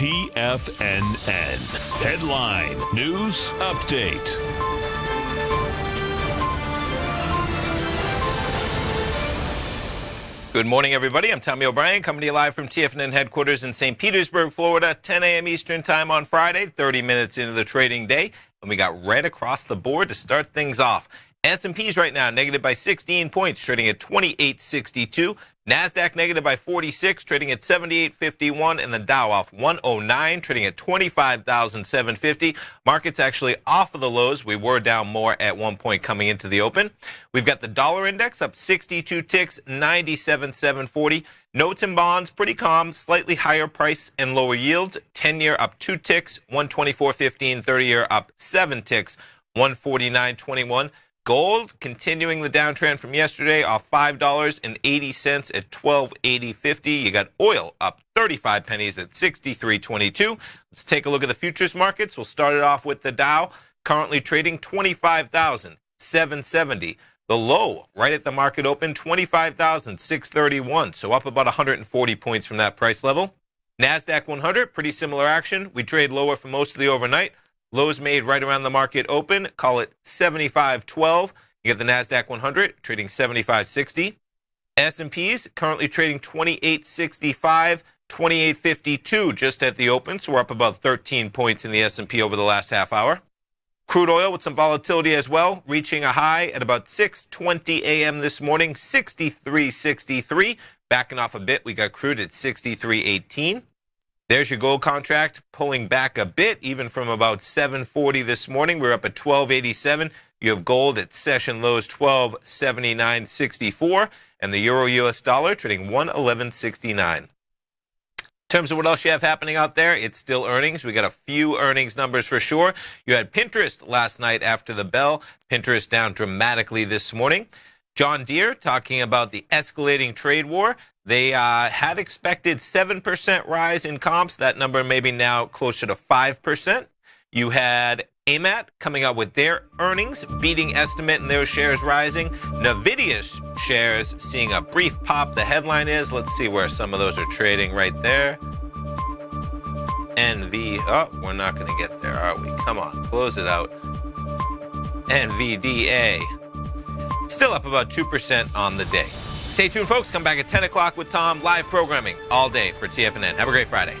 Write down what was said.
TFNN. Headline News Update. Good morning, everybody. I'm Tommy O'Brien, coming to you live from TFNN headquarters in St. Petersburg, Florida, 10 a.m. Eastern Time on Friday, 30 minutes into the trading day. And we got red across the board to start things off. S&P's right now negative by 16 points, trading at 28.62. Nasdaq negative by 46, trading at 78.51, and the Dow off 109, trading at 25,750. Markets actually off of the lows. We were down more at one point coming into the open. We've got the dollar index up 62 ticks, 97,740. Notes and bonds pretty calm, slightly higher price and lower yields. 10 year up two ticks, 124.15. 30 year up seven ticks, 149.21. Gold continuing the downtrend from yesterday off $5.80 at 12.80.50. You got oil up 35 pennies at 63.22. Let's take a look at the futures markets. We'll start it off with the Dow currently trading 25,770. The low right at the market open 25,631, so up about 140 points from that price level. Nasdaq 100 pretty similar action. We trade lower for most of the overnight. Lows made right around the market open. Call it 75.12. You get the Nasdaq 100 trading 75.60. S&Ps currently trading 28.65, 28.52 just at the open. So we're up about 13 points in the S&P over the last half hour. Crude oil with some volatility as well, reaching a high at about 6:20 a.m. this morning, 63.63. Backing off a bit, we got crude at 63.18. There's your gold contract pulling back a bit, even from about 740 this morning. We're up at 1287. You have gold at session lows 1279.64, and the euro US dollar trading 111.69. In terms of what else you have happening out there, it's still earnings. We got a few earnings numbers for sure. You had Pinterest last night after the bell. Pinterest down dramatically this morning. John Deere talking about the escalating trade war. They uh, had expected 7% rise in comps. That number may be now closer to 5%. You had AMAT coming out with their earnings, beating estimate and their shares rising. NVIDIA's shares seeing a brief pop. The headline is, let's see where some of those are trading right there. NV, oh, we're not going to get there, are we? Come on, close it out. NVDA, still up about 2% on the day. Stay tuned, folks. Come back at 10 o'clock with Tom. Live programming all day for TFNN. Have a great Friday.